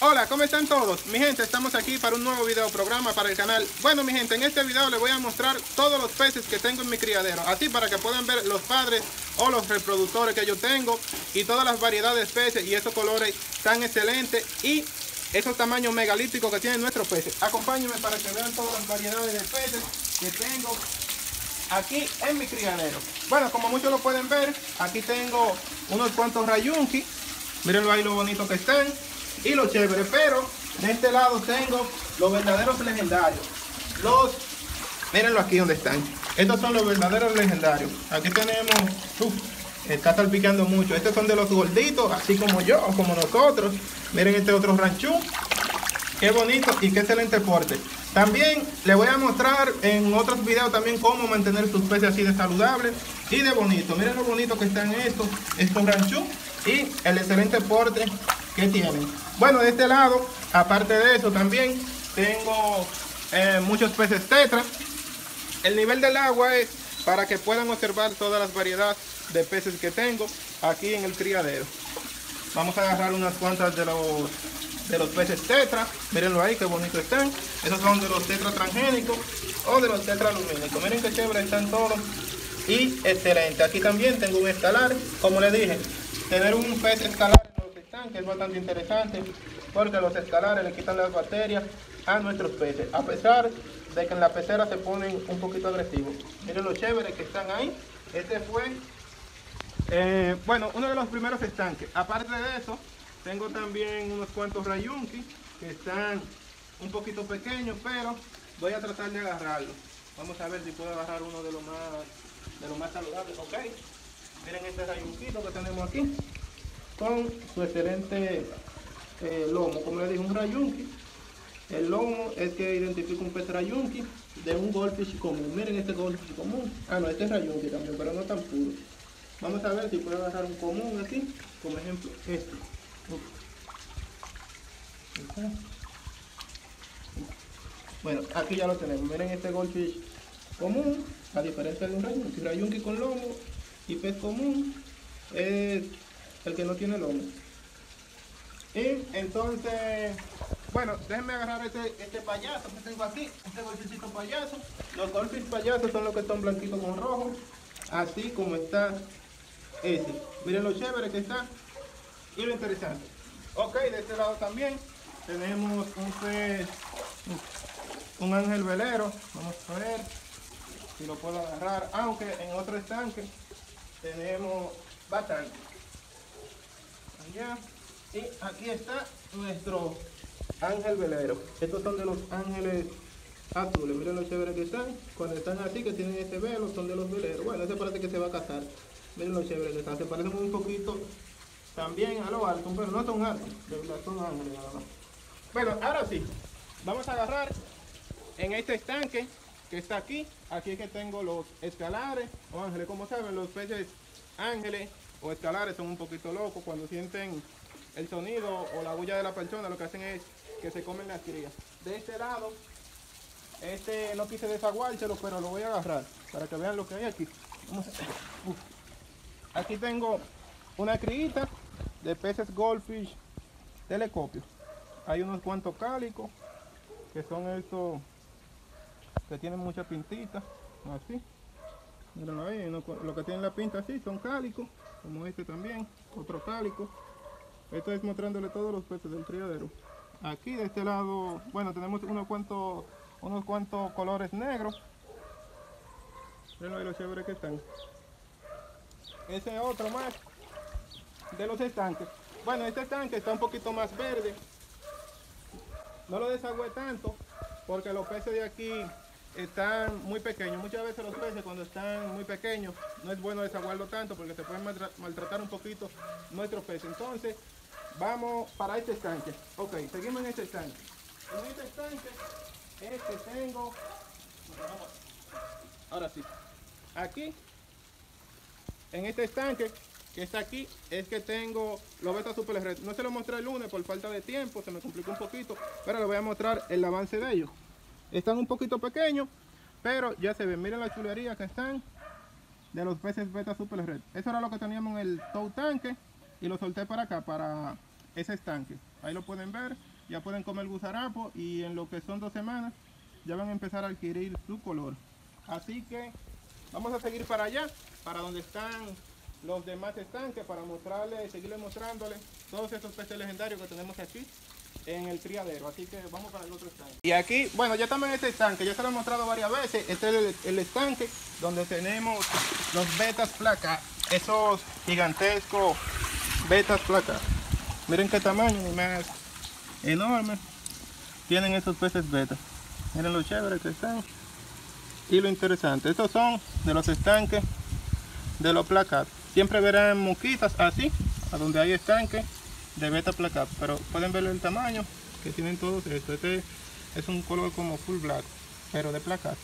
Hola, ¿cómo están todos? Mi gente, estamos aquí para un nuevo video programa para el canal. Bueno, mi gente, en este video les voy a mostrar todos los peces que tengo en mi criadero. Así para que puedan ver los padres o los reproductores que yo tengo y todas las variedades de peces y esos colores tan excelentes y esos tamaños megalíticos que tienen nuestros peces. Acompáñenme para que vean todas las variedades de peces que tengo aquí en mi criadero. Bueno, como muchos lo pueden ver, aquí tengo unos cuantos rayunki. Mírenlo ahí lo bonito que están y lo chévere. Pero de este lado tengo los verdaderos legendarios. Los, mírenlo aquí donde están. Estos son los verdaderos legendarios. Aquí tenemos, uf, está salpicando mucho. Estos son de los gorditos, así como yo, como nosotros. Miren este otro ranchú. Qué bonito y qué excelente porte. También les voy a mostrar en otros videos también cómo mantener sus peces así de saludables y de bonito. Miren lo bonito que están estos, estos ranchú y el excelente porte tienen. Bueno, de este lado, aparte de eso también tengo eh, muchos peces tetra. El nivel del agua es para que puedan observar todas las variedades de peces que tengo aquí en el criadero. Vamos a agarrar unas cuantas de los de los peces tetra. Mírenlo ahí, qué bonito están. Esos son de los tetra transgénicos o de los tetra lumínicos. Miren qué chévere están todos. Y excelente. Aquí también tengo un escalar. Como les dije, tener un pez escalar los estanques es bastante interesante porque los escalares le quitan las bacterias a nuestros peces. A pesar de que en la pecera se ponen un poquito agresivos. Miren lo chévere que están ahí. Este fue, eh, bueno, uno de los primeros estanques. Aparte de eso, tengo también unos cuantos rayunki que están un poquito pequeños, pero voy a tratar de agarrarlo. Vamos a ver si puedo agarrar uno de los más, de los más saludables. Ok. Miren este rayunquito que tenemos aquí con su excelente eh, lomo. Como les dije, un rayunki. El lomo es que identifica un pez rayunki de un goldfish común. Miren este goldfish común. Ah, no, este es rayunki también, pero no tan puro. Vamos a ver si puedo agarrar un común aquí, como ejemplo este. Bueno, aquí ya lo tenemos. Miren este goldfish común, a diferencia de un rayunki. Rayunki con lomo y pez común es el que no tiene lomo. Y entonces, bueno, déjenme agarrar este, este payaso que tengo aquí, este golfisito payaso. Los golfis payasos son los que están blanquitos con rojo, así como está ese. Miren lo chévere que está y lo interesante. Ok, de este lado también tenemos un un ángel velero. Vamos a ver si lo puedo agarrar, aunque en otro estanque tenemos bastante. Allá. Y aquí está nuestro ángel velero. Estos son de los ángeles azules. Miren lo chévere que están. Cuando están así, que tienen este velo, son de los veleros. Bueno, ese parece que se va a casar. Miren lo chévere que están. Se parecen un poquito también a lo alto, pero no son altos. De verdad, son ángeles nada más. Bueno, ahora sí. Vamos a agarrar en este estanque que está aquí. Aquí es que tengo los escalares o ángeles. Como saben, los peces ángeles o escalares son un poquito locos cuando sienten el sonido o la bulla de la persona, lo que hacen es que se comen las crías. De este lado, este no quise desaguárselo, pero lo voy a agarrar para que vean lo que hay aquí. Aquí tengo una criita de peces goldfish telescopio. Hay unos cuantos cálicos que son estos que tienen mucha pintita, así. Ahí, lo que tienen la pinta así son cálicos, como este también, otro cálico. Esto es mostrándole todos los peces del criadero. Aquí de este lado, bueno, tenemos unos cuantos, unos cuantos colores negros. Miren lo chévere que están. Ese otro más de los estanques. Bueno, este estanque está un poquito más verde. No lo desagüe tanto porque los peces de aquí están muy pequeños. Muchas veces los peces cuando están muy pequeños no es bueno desaguarlo tanto porque se pueden maltratar un poquito nuestros peces. Entonces, vamos para este estanque. Ok, seguimos en este estanque. En este estanque, este tengo... Ahora sí. Aquí, en este estanque que está aquí, es que tengo los beta super red. No se lo mostré el lunes por falta de tiempo, se me complicó un poquito, pero le voy a mostrar el avance de ellos. Están un poquito pequeños, pero ya se ven. Miren la chulería que están de los peces beta super red. Eso era lo que teníamos en el tow tanque y lo solté para acá, para ese estanque. ahí lo pueden ver, ya pueden comer gusarapo y en lo que son dos semanas ya van a empezar a adquirir su color. Así que vamos a seguir para allá, para donde están los demás estanques, para mostrarles, seguirles mostrándoles todos estos peces legendarios que tenemos aquí en el criadero. Así que vamos para el otro estanque. Y aquí, bueno, ya estamos en este estanque, ya se lo he mostrado varias veces. Este es el, estanque donde tenemos los betas placa, esos gigantescos betas placa. Miren qué tamaño, más enorme. Tienen esos peces beta. Miren lo chévere que están. Y lo interesante, estos son de los estanques de los placas. Siempre verán moquitas así, a donde hay estanque de beta placa. Pero pueden ver el tamaño que tienen todos estos. Este es un color como full black, pero de placa.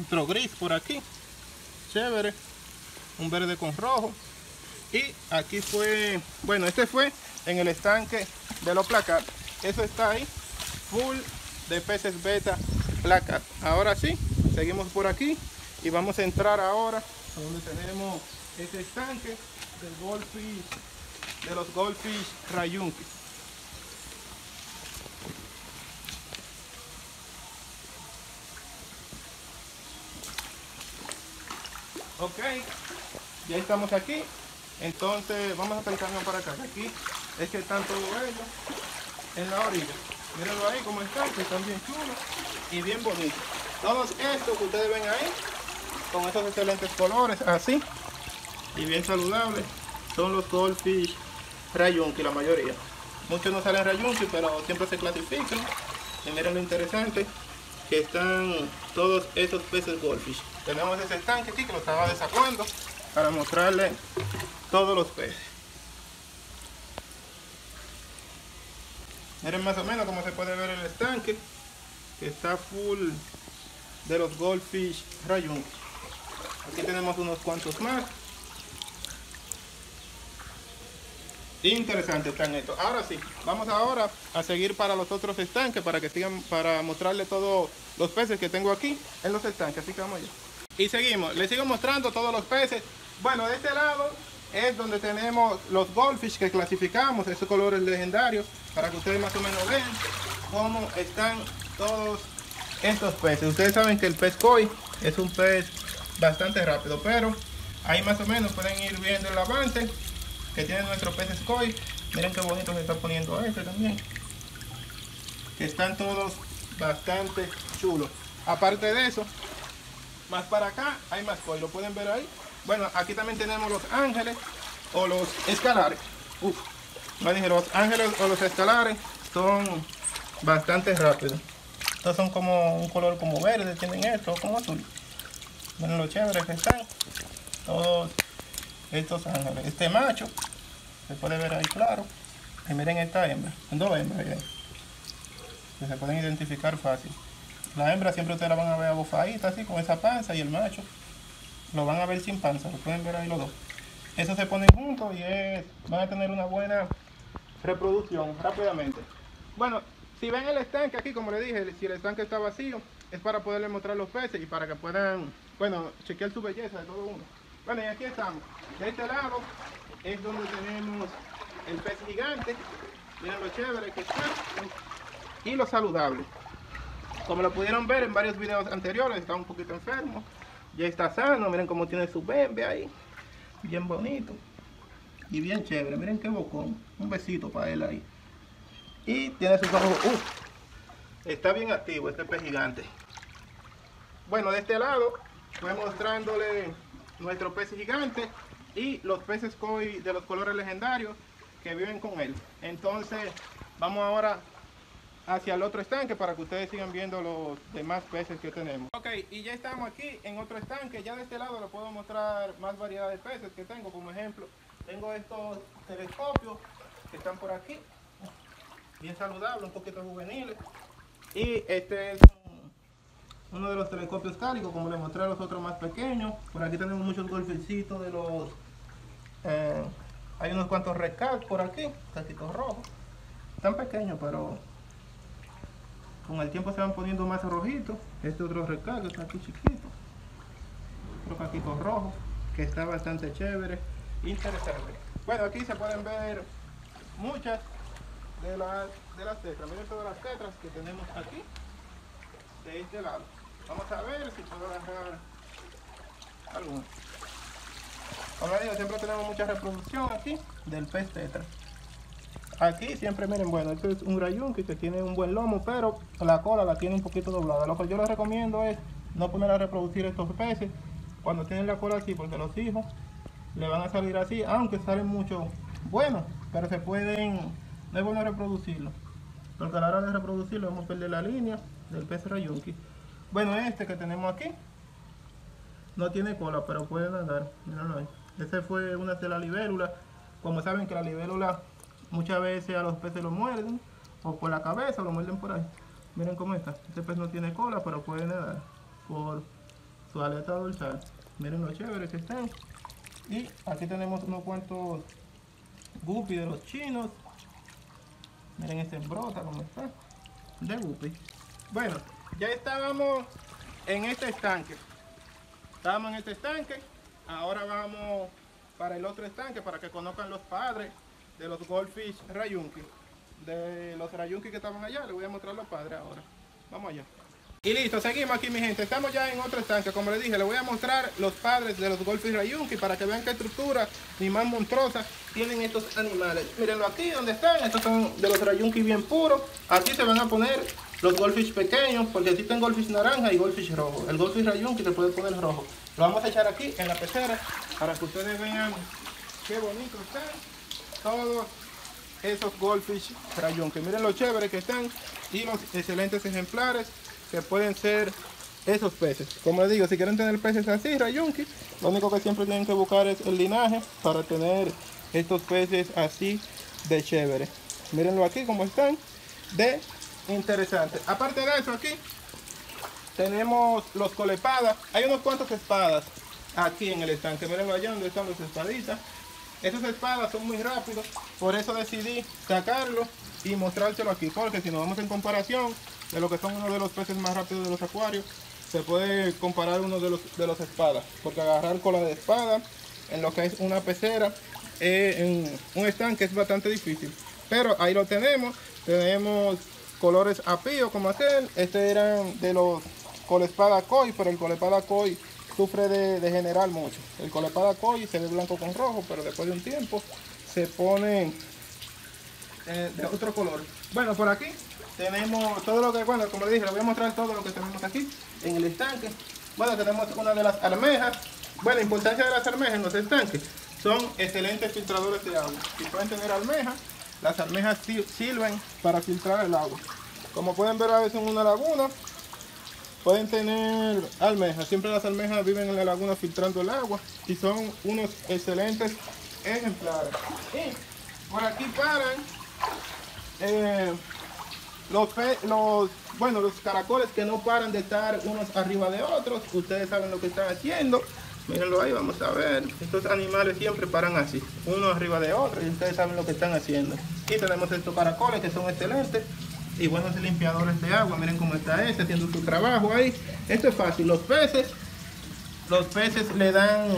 Otro gris por aquí, chévere. Un verde con rojo. Y aquí fue, bueno, este fue en el estanque de los placas. Eso está ahí, full de peces beta placas. Ahora sí, seguimos por aquí y vamos a entrar ahora a donde tenemos este estanque del goldfish, de los goldfish rayunki. Ok, ya estamos aquí. Entonces vamos a acercarnos para acá. Aquí es que están todos ellos en la orilla. Mírenlo ahí como están, que están bien chulos y bien bonitos. Todos estos que ustedes ven ahí, con estos excelentes colores, así, y bien saludables, son los goldfish rayunki, la mayoría. Muchos no salen rayunki, pero siempre se clasifican. Y miren lo interesante, que están todos esos peces goldfish. Tenemos ese estanque aquí que lo estaba desacuando para mostrarles todos los peces. Miren más o menos como se puede ver el estanque, que está full de los goldfish rayun. Aquí tenemos unos cuantos más. Interesante están estos. Ahora sí, vamos ahora a seguir para los otros estanques para que sigan, para mostrarles todos los peces que tengo aquí en los estanques. Así que vamos allá. Y seguimos, les sigo mostrando todos los peces. Bueno, de este lado es donde tenemos los goldfish que clasificamos, esos colores legendarios, para que ustedes más o menos vean cómo están todos estos peces. Ustedes saben que el pez koi es un pez bastante rápido, pero ahí más o menos pueden ir viendo el avance que tiene nuestro pez koi. Miren qué bonito se está poniendo este también. Que están todos bastante chulos. Aparte de eso, más para acá hay más koi, lo pueden ver ahí. Bueno, aquí también tenemos los ángeles o los escalares. Uf, dije, los ángeles o los escalares son bastante rápidos. Estos son como un color como verde, tienen esto, como azul. Miren lo chévere que están. Todos estos ángeles. Este macho, se puede ver ahí claro. Y miren esta hembra, dos hembras ahí. Que se pueden identificar fácil. La hembra siempre ustedes la van a ver abofadita así, con esa panza y el macho lo van a ver sin panza, lo pueden ver ahí los dos. Eso se ponen juntos y van a tener una buena reproducción rápidamente. Bueno, si ven el estanque aquí, como les dije, si el estanque está vacío, es para poderles mostrar los peces y para que puedan, bueno, chequear su belleza de todo uno. Bueno, y aquí estamos. De este lado es donde tenemos el pez gigante. Miren lo chévere que está. Y lo saludable. Como lo pudieron ver en varios videos anteriores, está un poquito enfermo. Ya está sano, miren cómo tiene su bebé ahí. Bien bonito. Y bien chévere, miren qué bocón. Un besito para él ahí. Y tiene sus ojos. está bien activo este pez gigante. Bueno, de este lado voy mostrándole nuestro pez gigante y los peces koi de los colores legendarios que viven con él. Entonces, vamos ahora hacia el otro estanque para que ustedes sigan viendo los demás peces que tenemos. Ok, y ya estamos aquí en otro estanque. Ya de este lado les puedo mostrar más variedad de peces que tengo. Como ejemplo, tengo estos telescopios que están por aquí. Bien saludables, un poquito juveniles. Y este es uno de los telescopios cálicos, como les mostré a los otros más pequeños. Por aquí tenemos muchos golfecitos de los... Eh, hay unos cuantos rescats por aquí, casitos rojos. Están pequeños, pero con el tiempo se van poniendo más rojitos. Este otro recargo está aquí chiquito. Otro caquito rojo, que está bastante chévere, interesante. Bueno, aquí se pueden ver muchas de, la, de las tetras. Miren todas las tetras que tenemos aquí, de este lado. Vamos a ver si puedo agarrar alguna. Como digo, siempre tenemos mucha reproducción aquí del pez tetra. Aquí siempre, miren, bueno, este es un rayunqui que tiene un buen lomo, pero la cola la tiene un poquito doblada. Lo que yo les recomiendo es no poner a reproducir estos peces cuando tienen la cola así, porque los hijos le van a salir así, aunque salen mucho bueno, pero se pueden, no es bueno reproducirlo, porque a la hora de reproducirlo vamos a perder la línea del pez rayunqui. Bueno, este que tenemos aquí no tiene cola, pero puede nadar, mírenlo ahí. Ese fue una de las libélulas. Como saben que la libélula muchas veces a los peces lo muerden, o por la cabeza, lo muerden por ahí. Miren cómo está. Este pez no tiene cola, pero puede nadar por su aleta dorsal. Miren lo chévere que están. Y aquí tenemos unos cuantos guppy de los chinos. Miren este brota como está. De guppy. Bueno, ya estábamos en este estanque. Estábamos en este estanque. Ahora vamos para el otro estanque para que conozcan los padres de los goldfish rayunki. De los rayunki que estaban allá. Les voy a mostrar los padres ahora. Vamos allá. Y listo, seguimos aquí mi gente, estamos ya en otro estanque, como les dije, les voy a mostrar los padres de los Goldfish Rayunki para que vean qué estructura ni más monstruosa tienen estos animales. Mírenlo aquí donde están, estos son de los Rayunki bien puros, aquí se van a poner los Goldfish pequeños, porque existen Goldfish naranja y Goldfish rojo. El Goldfish Rayunki se puede poner rojo. Lo vamos a echar aquí en la pecera para que ustedes vean qué bonito están todos esos Goldfish Rayunki. Miren lo chévere que están y los excelentes ejemplares que pueden ser esos peces. Como les digo, si quieren tener peces así, rayunki, lo único que siempre tienen que buscar es el linaje para tener estos peces así de chévere. Mírenlo aquí como están, de interesante. Aparte de eso aquí, tenemos los colepadas. Hay unos cuantos espadas aquí en el estanque. Mírenlo allá donde están las espaditas. Esas espadas son muy rápidos, por eso decidí sacarlo y mostrárselo aquí, porque si nos vamos en comparación, de lo que son uno de los peces más rápidos de los acuarios, se puede comparar uno de los, de los espadas, porque agarrar cola de espada en lo que es una pecera, eh, en un estanque es bastante difícil. Pero ahí lo tenemos, tenemos colores apío como aquel, este eran de los colepada koi, pero el colepada koi sufre de, general mucho. El colepada koi se ve blanco con rojo, pero después de un tiempo se pone eh, de otro color. Bueno, por aquí tenemos todo lo que, bueno, como les dije, les voy a mostrar todo lo que tenemos aquí en el estanque. Bueno, tenemos una de las almejas. Bueno, importancia de las almejas en los estanques son excelentes filtradores de agua. Si pueden tener almejas, las almejas sirven para filtrar el agua. Como pueden ver a veces en una laguna, pueden tener almejas. Siempre las almejas viven en la laguna filtrando el agua y son unos excelentes ejemplares. Y por aquí paran eh, los, los, bueno, los caracoles que no paran de estar unos arriba de otros, ustedes saben lo que están haciendo. Mírenlo ahí, vamos a ver. Estos animales siempre paran así, uno arriba de otro, y ustedes saben lo que están haciendo. Y tenemos estos caracoles que son excelentes y buenos limpiadores de agua. Miren cómo está este haciendo su trabajo ahí. Esto es fácil. Los peces, los peces le dan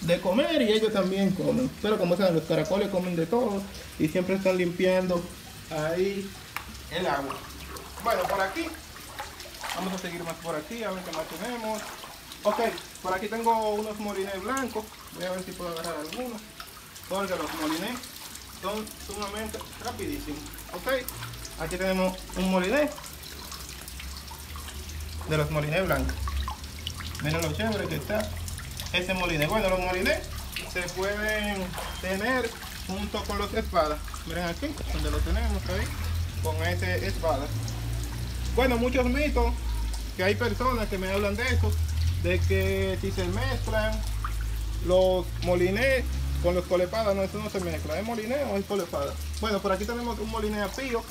de comer y ellos también comen. Pero como saben, los caracoles comen de todo y siempre están limpiando ahí el agua. Bueno, por aquí, vamos a seguir más por aquí, a ver qué más tenemos. Ok, por aquí tengo unos molinés blancos, voy a ver si puedo agarrar algunos, porque los molinés son sumamente rapidísimos. Ok, aquí tenemos un moliné de los molinés blancos. Miren lo chévere que está ese moliné. Bueno, los molinés se pueden tener junto con los espadas. Miren aquí, donde lo tenemos ahí con esa espada. Bueno, muchos mitos, que hay personas que me hablan de eso, de que si se mezclan los molinés con los colepadas, no, eso no se mezcla, ¿es moliné o es colepada? Bueno, por aquí tenemos un moliné apío,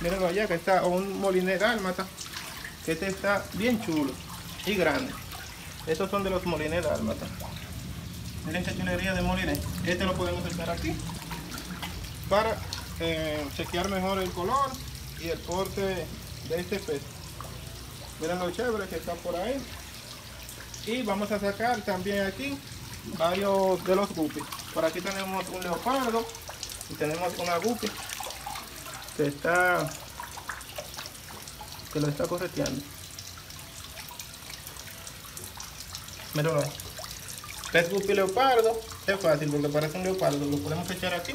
mírenlo allá que está, o un moliné dálmata, que este está bien chulo y grande. Estos son de los molinés dálmata. Miren esta chulería de moliné. Este lo podemos echar aquí para eh, chequear mejor el color el corte de este pez. Miren lo chévere que está por ahí. Y vamos a sacar también aquí varios de los guppies. Por aquí tenemos un leopardo y tenemos una guppy. que está que lo está correteando. Míralo ahí. Pez guppy leopardo, es fácil porque parece un leopardo, lo podemos echar aquí,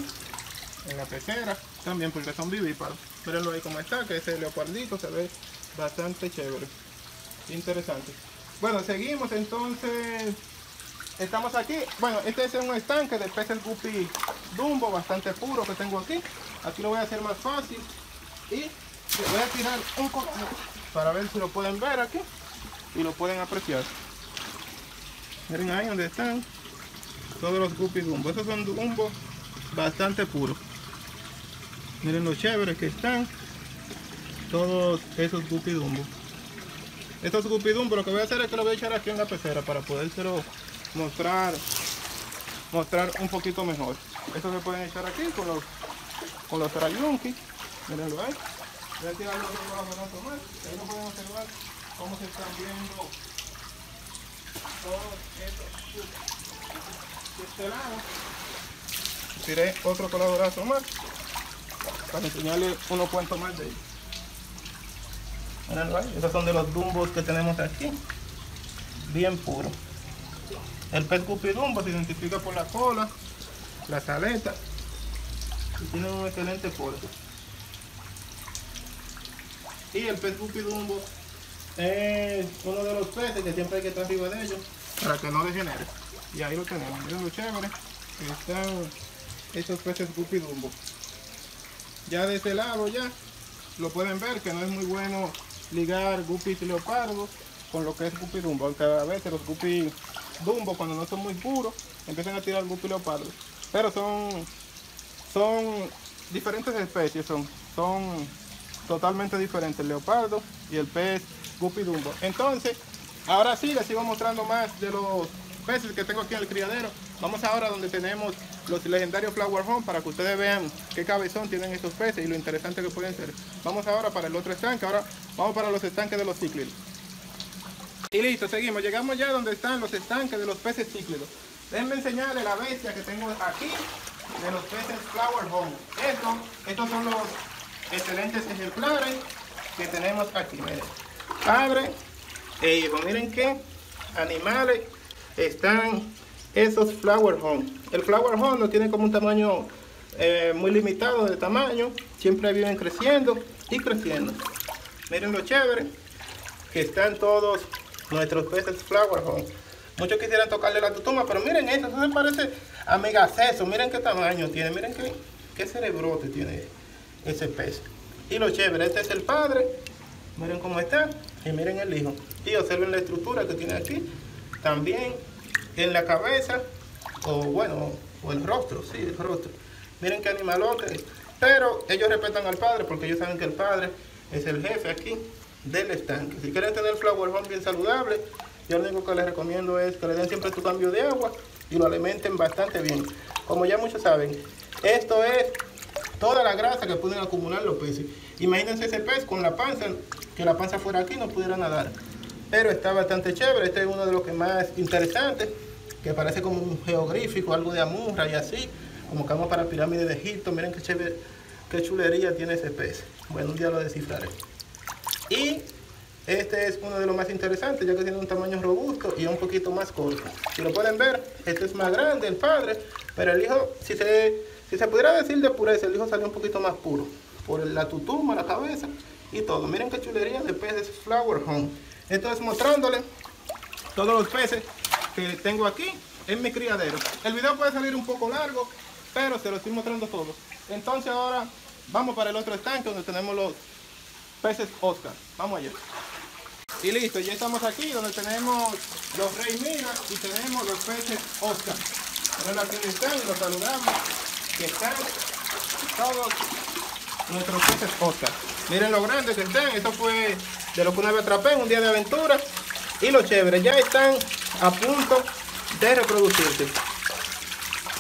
en la pecera, también porque son vivíparos. Mírenlo ahí como está, que ese leopardito se ve bastante chévere, interesante. Bueno, seguimos entonces, estamos aquí, bueno, este es un estanque de peces guppy dumbo, bastante puro que tengo aquí. Aquí lo voy a hacer más fácil y le voy a tirar un poco para ver si lo pueden ver aquí y lo pueden apreciar. Miren ahí donde están todos los guppy dumbo. Estos son dumbo bastante puros. Miren lo chéveres que están todos esos guppy dumbo. Estos guppy dumbo lo que voy a hacer es que lo voy a echar aquí en la pecera para podérselo mostrar mostrar un poquito mejor. Estos se pueden echar aquí con los con los rayunki. Mirenlo ahí. Voy a tirar los otros más. Ahí lo pueden observar cómo se están viendo todos estos de este lado tiré otro colaborazo más para enseñarles unos cuantos más de ellos estos son de los dumbos que tenemos aquí bien puro el pez guppy dumbo se identifica por la cola las aletas y tiene un excelente porte y el pez guppy dumbo es uno de los peces que siempre hay que estar arriba de ellos para que no degenere. Y ahí lo tenemos, miren lo chévere. Están estos peces guppy dumbo. Ya de este lado ya lo pueden ver que no es muy bueno ligar guppies leopardos con lo que es guppy dumbo. Aunque a veces los guppy dumbo cuando no son muy puros empiezan a tirar guppy leopardo. Pero son, son diferentes especies, son, son totalmente diferentes el leopardo y el pez guppy dumbo. Entonces, ahora sí les sigo mostrando más de los peces que tengo aquí en el criadero. Vamos ahora donde tenemos los legendarios Flower Home para que ustedes vean qué cabezón tienen estos peces y lo interesante que pueden ser. Vamos ahora para el otro estanque, ahora vamos para los estanques de los cíclidos. Y listo, seguimos. Llegamos ya donde están los estanques de los peces cíclidos. Déjenme enseñarles la bestia que tengo aquí de los peces Flower Home. Estos, estos son los excelentes ejemplares que tenemos aquí. Miren. Padre e hijo. Miren qué animales están esos flower home. El flower home no tiene como un tamaño eh, muy limitado de tamaño. Siempre viven creciendo y creciendo. Miren lo chévere que están todos nuestros peces flower home. Muchos quisieran tocarle la tutuma, pero miren esto, eso se parece a megaceso. Miren qué tamaño tiene, miren qué, qué cerebrote tiene ese pez. Y lo chévere, este es el padre Miren cómo está y miren el hijo. Y observen la estructura que tiene aquí. También en la cabeza, o bueno, o el rostro, sí, el rostro. Miren qué animalote. Pero ellos respetan al padre porque ellos saben que el padre es el jefe aquí del estanque. Si quieren tener flower home bien saludable, yo lo único que les recomiendo es que le den siempre su cambio de agua y lo alimenten bastante bien. Como ya muchos saben, esto es toda la grasa que pueden acumular los peces. Imagínense ese pez con la panza que la panza fuera aquí no pudiera nadar. Pero está bastante chévere, este es uno de los que más interesantes, que parece como un geográfico, algo de Amurra y así, como que vamos para la pirámide de Egipto, miren qué chévere, qué chulería tiene ese pez. Bueno, un día lo descifraré. Y este es uno de los más interesantes, ya que tiene un tamaño robusto y un poquito más corto. Si lo pueden ver, este es más grande, el padre, pero el hijo, si se, si se pudiera decir de pureza, el hijo salió un poquito más puro, por la tutuma, la cabeza, y todo. Miren qué chulería de peces Flower Home. Esto es mostrándole todos los peces que tengo aquí en mi criadero. El video puede salir un poco largo, pero se lo estoy mostrando todos. Entonces ahora vamos para el otro estanque donde tenemos los peces Oscar. Vamos allá. Y listo, ya estamos aquí donde tenemos los Rey Mira y tenemos los peces Oscar. los saludamos, que están todos nuestros peces Oscar. Miren lo grande que están. Esto fue de lo que una vez atrapé en un día de aventura. Y los chéveres ya están a punto de reproducirse.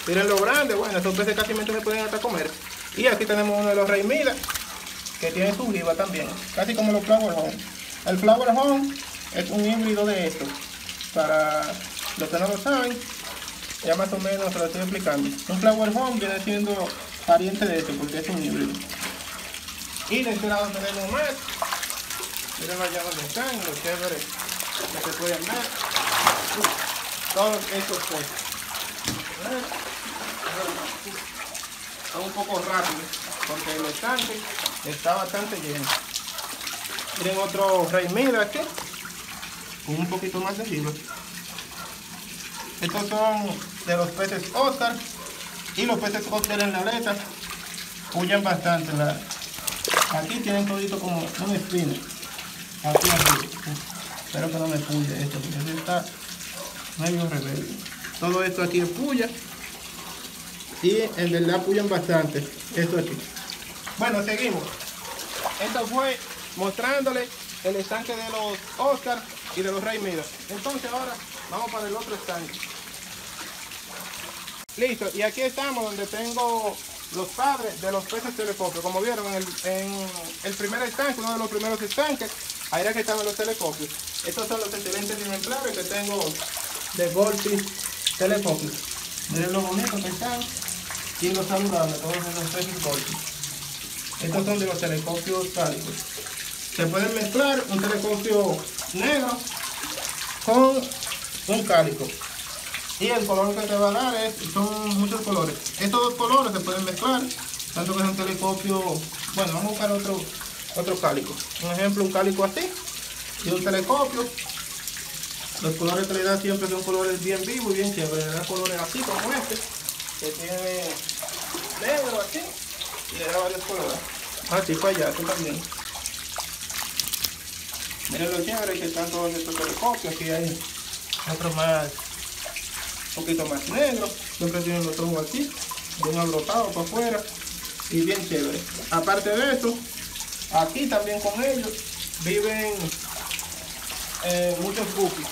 Miren lo grande. Bueno, estos peces casi se pueden hasta comer. Y aquí tenemos uno de los Rey Mila. Que tiene su jiba también. Casi como los Flower Home. El Flower Home es un híbrido de esto. Para los que no lo saben, ya más o menos se lo estoy explicando. Un Flower Home viene siendo pariente de esto porque es un híbrido. Y de este lado tenemos más. Miren allá donde están, los chéveres que se pueden ver. Todos estos peces. Está un poco rápido porque el estanque está bastante lleno. Miren otro rey mira aquí con un poquito más de fibra. Estos son de los peces Oscar y los peces Oscar en la aleta huyen bastante. Aquí tienen todito como un espino. Aquí. Espero que no me puye esto porque está medio rebelde. Todo esto aquí es puya. Y en verdad puyan bastante esto aquí. Bueno seguimos. Esto fue mostrándole el estanque de los Oscar y de los Rey Midas. Entonces ahora vamos para el otro estanque. Listo y aquí estamos donde tengo los padres de los peces telescopios como vieron en el, primer estanque uno de los primeros estanques ahí era que estaban los telescopios estos son los excelentes ejemplares que tengo de Goldfish telescopios miren lo bonito que están y los saludables, todos esos peces golpes. Estos son de los telescopios cálicos. Se pueden mezclar un telescopio negro con un cálico. Y el color que te va a dar es, son muchos colores. Estos dos colores se pueden mezclar, tanto que es un telescopio, bueno, vamos a buscar otro, otro cálico. Un ejemplo, un cálico así y un telescopio. Los colores que le da siempre son colores bien vivos y bien chéveres. Le da colores así como este que tiene negro aquí y le da varios colores. Así para allá, tú también. Miren lo chévere que están todos estos telescopios. Aquí hay otro más, un poquito más negro. Siempre tienen los ojos así, bien abrotados para afuera y bien chévere. Aparte de eso, aquí también con ellos viven eh, muchos guppies.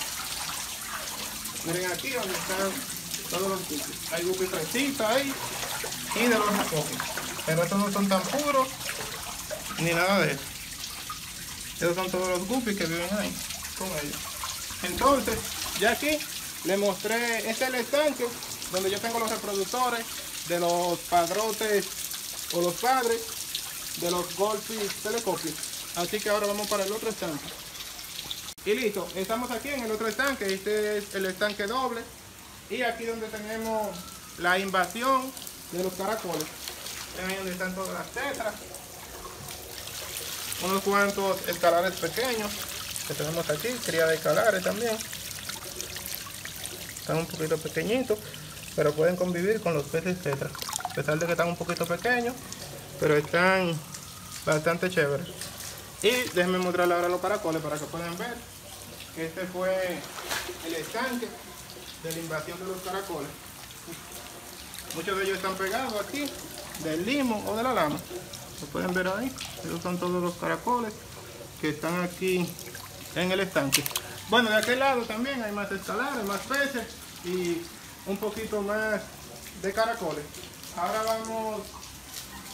Miren aquí donde están todos los guppies. Hay guppies fresquitos ahí y de los recogen. Pero estos no son tan puros ni nada de eso. Estos son todos los guppies que viven ahí con ellos. Entonces, ya aquí les mostré, este es el estanque donde yo tengo los reproductores de los padrotes o los padres de los golpes telescopios. Así que ahora vamos para el otro estanque. Y listo, estamos aquí en el otro estanque. Este es el estanque doble. Y aquí donde tenemos la invasión de los caracoles. Ahí donde están todas las tetras. Unos cuantos escalares pequeños que tenemos aquí, cría de escalares también. Están un poquito pequeñitos, pero pueden convivir con los peces tetra. A pesar de que están un poquito pequeños, pero están bastante chéveres. Y déjenme mostrarles ahora los caracoles para que puedan ver que este fue el estanque de la invasión de los caracoles. Muchos de ellos están pegados aquí, del limo o de la lama. Lo pueden ver ahí. Esos son todos los caracoles que están aquí en el estanque. Bueno, de aquel lado también hay más escalares, más peces y un poquito más de caracoles. Ahora vamos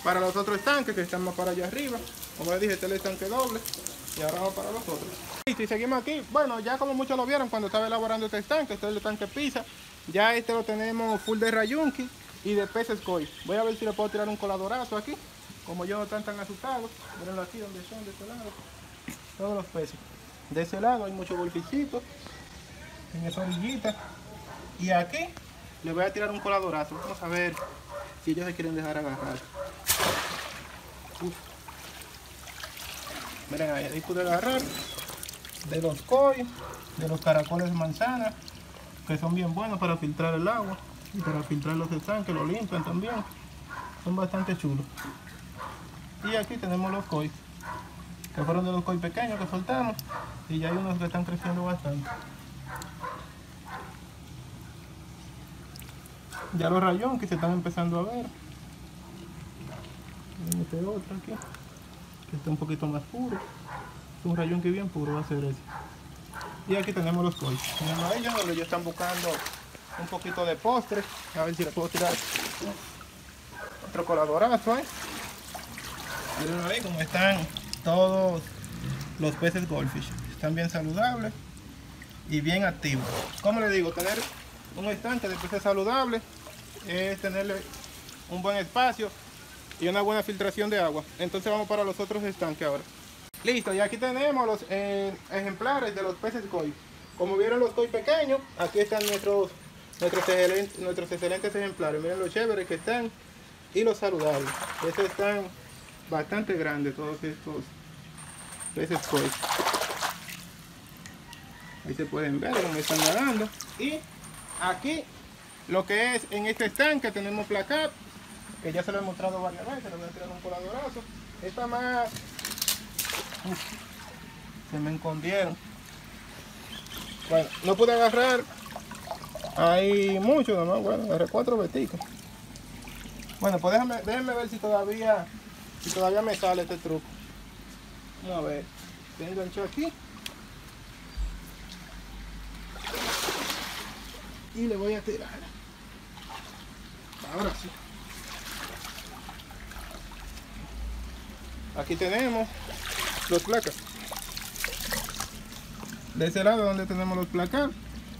para los otros estanques que están más para allá arriba. Como les dije, este es el estanque doble. Y ahora vamos para los otros. Y seguimos aquí. Bueno, ya como muchos lo vieron cuando estaba elaborando este estanque, este es el estanque pizza. Ya este lo tenemos full de rayunki y de peces koi. Voy a ver si le puedo tirar un coladorazo aquí. Como yo no están tan asustados. Mirenlo aquí donde son, de este lado. Todos los peces. De ese lado hay muchos golficitos. En esa orillita. Y aquí le voy a tirar un coladorazo. Vamos a ver si ellos se quieren dejar agarrar. Miren ahí, ahí pude agarrar de los koi, de los caracoles de manzana, que son bien buenos para filtrar el agua y para filtrar los estanques, lo limpian también. Son bastante chulos. Y aquí tenemos los koi, que fueron de los koi pequeños que soltamos y ya hay unos que están creciendo bastante. Ya los rayones que se están empezando a ver. Este otro aquí está un poquito más puro. Es un rayón que bien puro va a ser ese. Y aquí tenemos los koi. Tenemos a ellos donde ellos están buscando un poquito de postre. A ver si le puedo tirar otro colaborazo. ¿eh? Miren ahí como están todos los peces goldfish. Están bien saludables y bien activos. Como les digo, tener un estanque de peces saludables es tenerle un buen espacio y una buena filtración de agua. Entonces vamos para los otros estanques ahora. Listo, y aquí tenemos los eh, ejemplares de los peces koi. Como vieron los koi pequeños, aquí están nuestros, nuestros, excelentes, nuestros excelentes ejemplares. Miren los chéveres que están y los saludables. Estos están bastante grandes, todos estos peces koi. Ahí se pueden ver cómo están nadando. Y aquí, lo que es en este estanque, tenemos placar, que ya se lo he mostrado varias veces, le voy a tirar un coladorazo. Esta más... se me escondieron. Bueno, no pude agarrar hay mucho nomás, bueno, agarré cuatro beticos. Bueno, pues déjame, déjenme ver si todavía si todavía me sale este truco. Vamos a ver. Tengo enganchó aquí. Y le voy a tirar. Ahora sí. Aquí tenemos los placas. De ese lado donde tenemos los placas,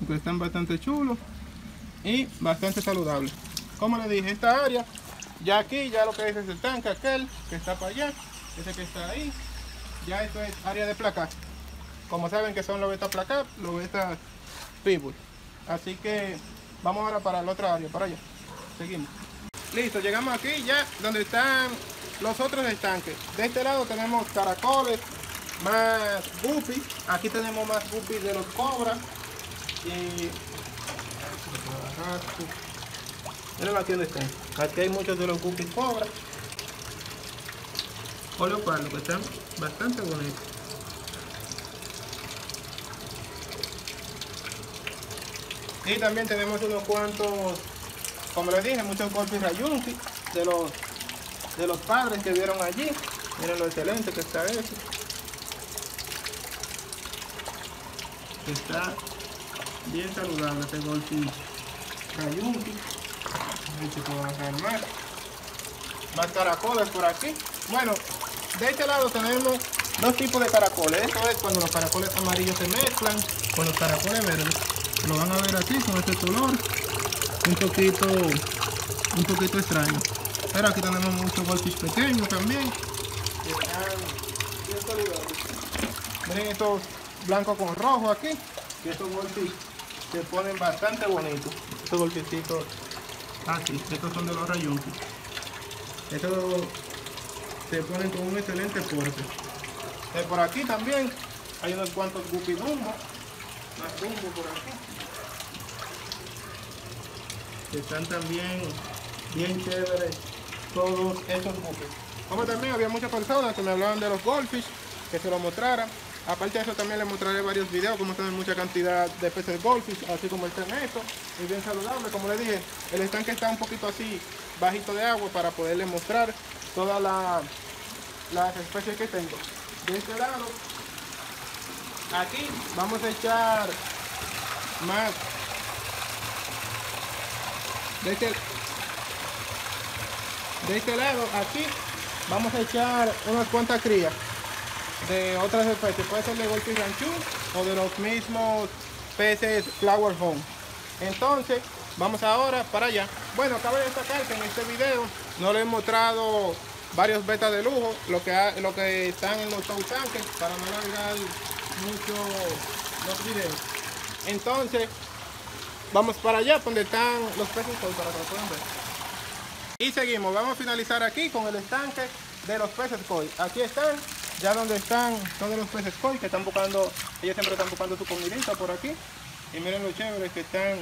que están bastante chulos y bastante saludables. Como les dije, esta área, ya aquí, ya lo que es el tanque aquel que está para allá, ese que está ahí, ya esto es área de placas. Como saben que son los beta placas, los beta people. Así que vamos ahora para la otra área, para allá. Seguimos. Listo, llegamos aquí ya donde están los otros estanques. De este lado tenemos caracoles, más guppies. Aquí tenemos más guppies de los cobras. Y... Miren aquí donde están. Aquí hay muchos de los guppies cobras. O lo cual, que están bastante bonitos. Y también tenemos unos cuantos, como les dije, muchos golpes rayunki de los, de los padres que vieron allí. Miren lo excelente que está eso. Está bien saludable este golpe rayunki. más. Más caracoles por aquí. Bueno, de este lado tenemos dos tipos de caracoles. Esto es cuando los caracoles amarillos se mezclan con los caracoles verdes lo van a ver así con este color un poquito un poquito extraño. Pero aquí tenemos muchos golpes pequeños también. Miren estos blancos con rojo aquí. Y estos golpes se ponen bastante bonitos. Estos golpecitos así estos son de los rayunki estos se ponen con un excelente porte. Eh, por aquí también hay unos cuantos guppy están también bien chéveres todos estos buques. Como también había muchas personas que me hablaban de los goldfish, que se lo mostrara. Aparte de eso también les mostraré varios videos como tienen mucha cantidad de peces goldfish, así como está en esto. Es bien saludable, como les dije, el estanque está un poquito así bajito de agua para poderles mostrar todas las especies que tengo. De este lado, aquí vamos a echar más. De este, de este lado aquí vamos a echar unas cuantas crías de otras especies. Puede ser de golpe ranchú o de los mismos peces flower home. Entonces vamos ahora para allá. Bueno cabe destacar que en este video no le he mostrado varios betas de lujo lo que lo que están en los tanques para no alargar mucho los videos entonces Vamos para allá, donde están los peces para que lo puedan ver. Y seguimos, vamos a finalizar aquí con el estanque de los peces koi. Aquí están, ya donde están todos los peces koi que están buscando, ellos siempre están buscando su comidita por aquí. Y miren lo chévere que están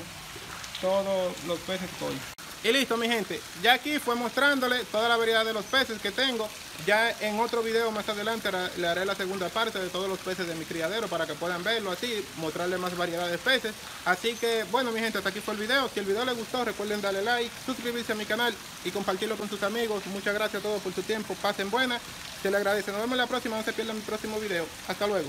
todos los peces koi. Y listo mi gente, ya aquí fue mostrándole toda la variedad de los peces que tengo. Ya en otro video más adelante le haré la segunda parte de todos los peces de mi criadero para que puedan verlo así, mostrarle más variedad de peces. Así que bueno mi gente, hasta aquí fue el video. Si el video les gustó recuerden darle like, suscribirse a mi canal y compartirlo con sus amigos. Muchas gracias a todos por su tiempo, pasen buena. Se le agradece, nos vemos en la próxima, no se pierdan mi próximo video. Hasta luego.